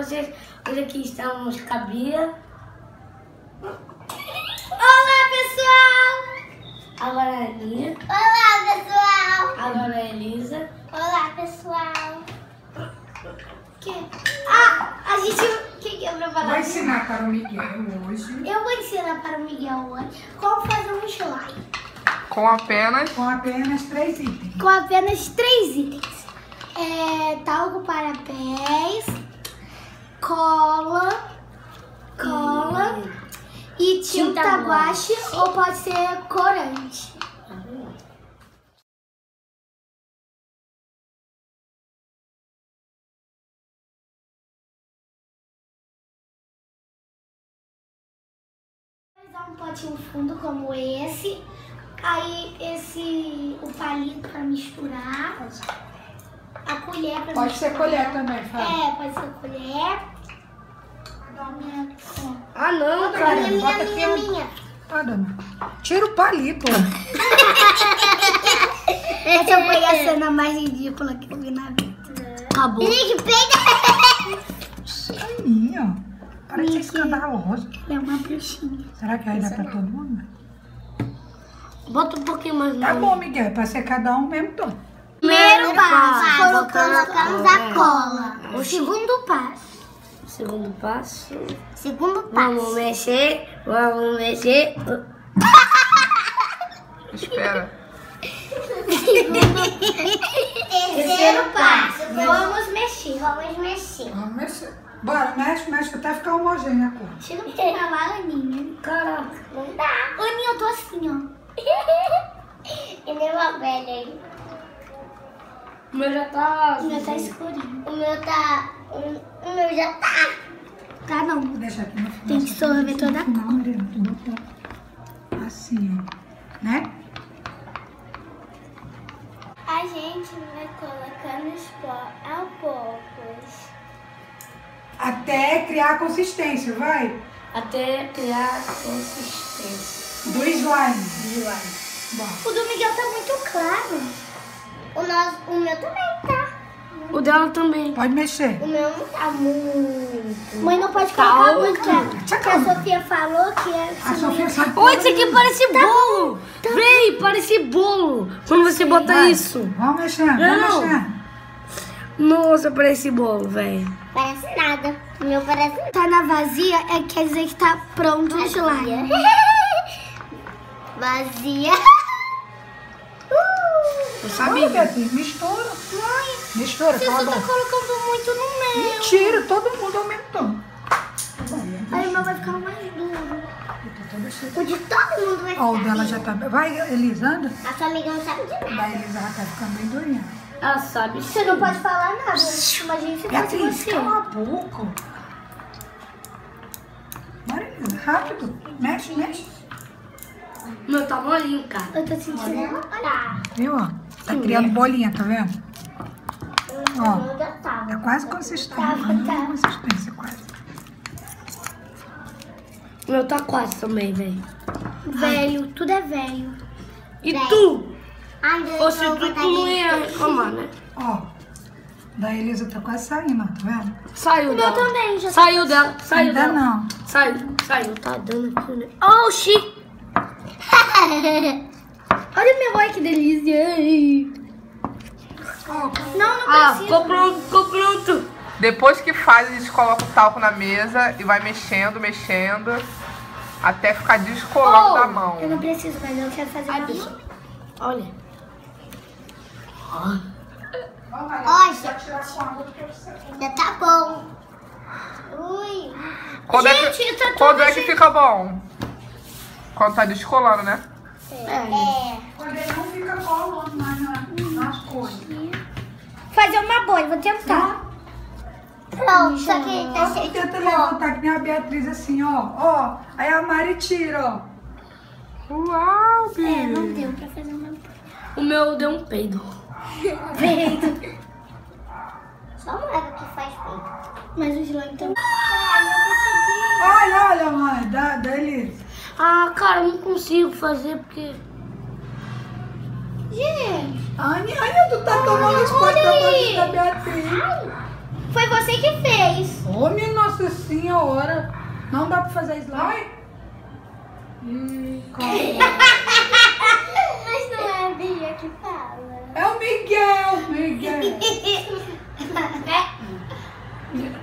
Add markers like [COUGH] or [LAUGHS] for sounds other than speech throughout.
vocês. Hoje aqui estamos com a Bia. Olá, pessoal! Agora é a Aninha. Olá, pessoal! Agora é a Elisa. Olá, pessoal! Que... Ah, a gente... O que que é pra Vou ensinar para o Miguel hoje Eu vou ensinar para o Miguel hoje como fazer um slime Com apenas com apenas três itens. com apenas três itens. É, talco para pés, cola, cola e tinta guache ou pode ser corante. Um potinho fundo como esse. Aí esse o palito para misturar. A colher para Pode ser colher também, Fábio. É, pode ser colher. Minha, Ah, não, minha, cara. minha, bota minha, aqui. minha. Tá, dona. Tira o palito. Essa foi a cena mais ridícula que eu vi na vida. Acabou. Pega! Sim, ó. Parece Nick. escandaloso. Ela é uma bruxinha. Será que aí dá pra todo mundo? Bota um pouquinho mais Tá bom, Miguel. É pra ser cada um mesmo tom. Primeiro passo, colocamos a a cola. O segundo passo. Segundo passo. Segundo Vamos passo. mexer. Vamos mexer. [LAUGHS] espera. Terceiro passo. Vamos mexer, vamos mexer. Vamos mexer. Bora, mexe, mexe até ficar homogênea a cor. Chega pra pegar lá, Aninha. Caraca. Não dá. Aninha, eu tô assim, ó. [LAUGHS] Ele é uma velha aí. O meu já tá. O meu tá escurinho. O meu tá... O meu já tá. Tá não. Vou deixar aqui no final. Tem que sorver toda a Mariana, tu botou assim, ó. Né? A gente vai colocando os pó aos poucos. Até criar a consistência, vai? Até criar consistência. Do slime. de lime. Bora. O do Miguel tá muito claro. O, nosso, o meu também tá. O dela também. Pode mexer. O meu não tá muito. Mãe, não pode Calma, colocar muito. calma. Porque a Sofia falou que é A Sofia sabe. Oi, isso aqui parece bolo. Vem, parece bolo. Quando você bota Vai. isso. Vamos Não. vamos mexendo. Nossa, parece bolo, velho. Parece nada. O meu parece Tá na vazia, é, quer dizer que tá pronto o slime. [LAUGHS] vazia. [LAUGHS] Eu Olha, sabia. Beatriz, mistura. Mãe, Mistura, você só tá colocando muito no meu. Mentira, todo mundo aumentou. Aí o meu vai ficar mais duro. O de todo mundo vai ficar. Ó, o dela já tá. Vai, Elisa, anda. A sua amiga não sabe de nada. Da Elisa já tá ficando bem durinha. Ela sabe. Você não pode falar nada. Imagina se fosse Beatriz, você. cala a boca. Elisa, rápido. Mexe, mexe. Meu tá molinho, cara. Eu tô sentindo. Olha. Viu, ó? Tá criando bolinha, tá vendo? Ó. meu tava. Tá quase consistente. Tá, Quase tá. consistência, quase. O meu tá quase também, velho. Velho, tudo é velho. E Velho. tu? Ai, Deus, Ou se tu, tu não ia reclamar, né? Ó. Da Elisa tá quase saindo, ó, tá vendo? Saiu O meu dela. também já tá Saiu dela. Saiu Ainda dela. não. Saiu, saiu. Tá dando aqui, né? Oxi! [LAUGHS] Olha meu olho que delícia. Não, não Ah, precisa. ficou pronto, ficou pronto. Depois que faz, a gente coloca o talco na mesa e vai mexendo, mexendo, até ficar descolando Oh, da mão. Eu não preciso, mas eu quero fazer Ai, uma pessoal. Olha. Olha, já tá bom. Ui. Quando é Gente, que, tá tudo quando é que gente- fica bom? Quando tá descolando, né? É. Quando ele não fica colando mais na- nas coisas. Fazer uma bolha, vou tentar. Pronto, só que tá Ó, cheio de tenta levantar que nem a Beatriz assim, ó. Ó. Aí a Mari tira, ó. Uau, É, não Bi! deu pra fazer uma O meu deu um peido. peito. [LAUGHS] Só uma égua que faz peito. Mas o slime também. Olha, olha, mãe, da, da Elisa. Ah, cara, eu não consigo fazer porque. Gente, Aninha, tu tá tomando as coisas da Beatriz. Foi você que fez. Ô, minha Nossa Senhora. Não dá pra fazer slime? [LAUGHS] Calma. Mas não é a Bia que fala. É o Miguel, Miguel. [LAUGHS]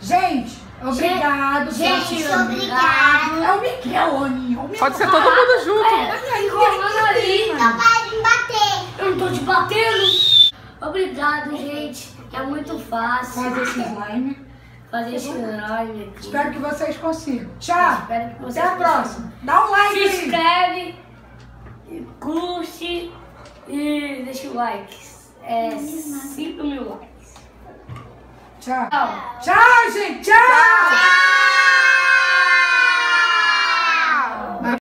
Gente, obrigado. Gente, pelo- obrigado. É o Miguel, Aninha. O Pode ser todo mundo junto. Enrolando ali. Então vai me bater. Eu não tô te batendo. Obrigado, gente. É muito fácil Faz esse slime. fazer esse slime aqui. Espero que vocês consigam. Tchau. Espero que vocês Até a próxima. Dá um like Se aí. inscreve, curte e deixa o like. É 5 mil likes. Tchau. Tchau. Tchau, gente. Tchau. Tchau.